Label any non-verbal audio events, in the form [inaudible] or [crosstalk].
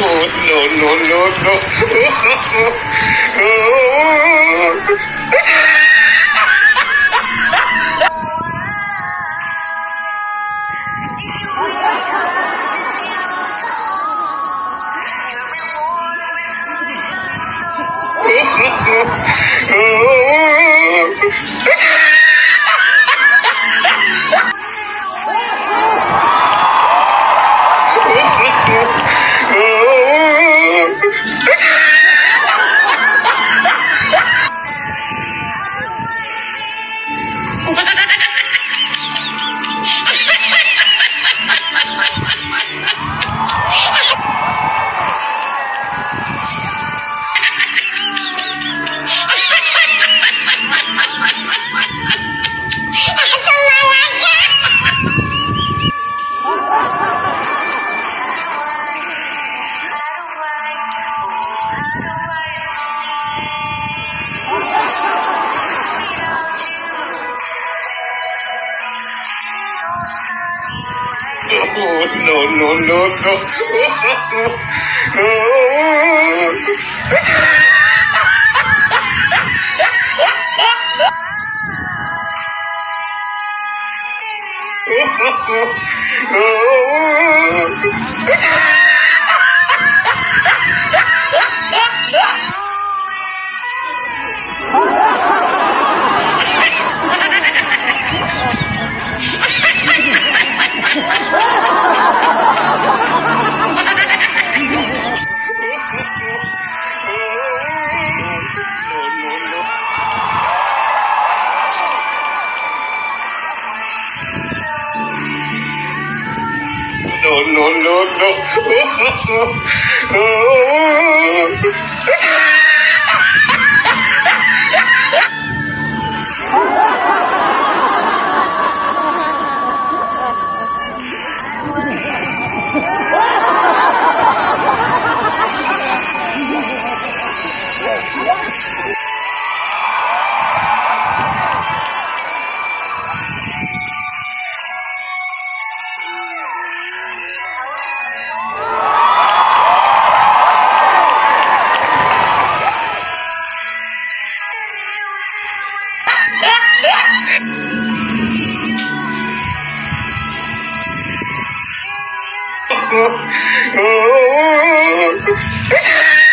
no, no, no, no. No, [laughs] no, no, no. [laughs] oh, oh. oh.